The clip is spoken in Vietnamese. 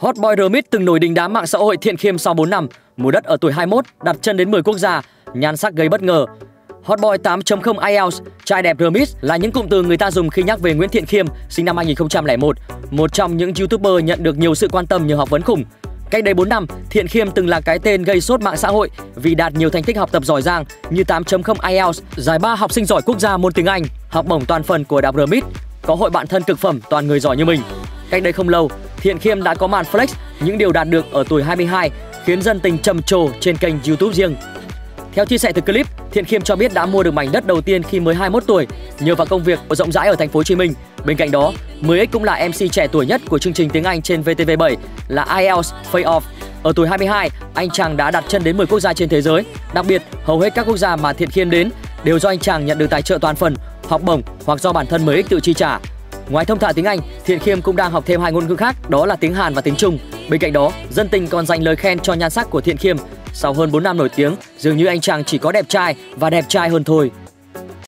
Hot boy Remix từng nổi đình đám mạng xã hội thiện khiêm sau 4 năm, mua đất ở tuổi 21, đặt chân đến 10 quốc gia, nhan sắc gây bất ngờ. Hot boy 8.0 IELTS, trai đẹp Remix là những cụm từ người ta dùng khi nhắc về Nguyễn Thiện Khiêm, sinh năm 2001, một trong những YouTuber nhận được nhiều sự quan tâm nhờ học vấn khủng. Cách đây 4 năm, Thiện Khiêm từng là cái tên gây sốt mạng xã hội vì đạt nhiều thành tích học tập giỏi giang như 8.0 IELTS, giải ba học sinh giỏi quốc gia môn tiếng Anh, học bổng toàn phần của Đại học có hội bạn thân cực phẩm toàn người giỏi như mình. Cách đây không lâu, Thiện Khiêm đã có màn flex những điều đạt được ở tuổi 22 khiến dân tình trầm trồ trên kênh YouTube riêng. Theo chia sẻ từ clip, Thiện Khiêm cho biết đã mua được mảnh đất đầu tiên khi mới 21 tuổi nhờ vào công việc rộng rãi ở thành phố Hồ Chí Minh. Bên cạnh đó, 10X cũng là MC trẻ tuổi nhất của chương trình tiếng Anh trên VTV7 là IELTS Face Off. Ở tuổi 22, anh chàng đã đặt chân đến 10 quốc gia trên thế giới. Đặc biệt, hầu hết các quốc gia mà Thiện Khiêm đến đều do anh chàng nhận được tài trợ toàn phần, học bổng hoặc do bản thân 10X tự chi trả. Ngoài thông thạo tiếng Anh, Thiện Khiêm cũng đang học thêm hai ngôn ngữ khác, đó là tiếng Hàn và tiếng Trung. Bên cạnh đó, dân tình còn dành lời khen cho nhan sắc của Thiện Khiêm. Sau hơn 4 năm nổi tiếng, dường như anh chàng chỉ có đẹp trai và đẹp trai hơn thôi.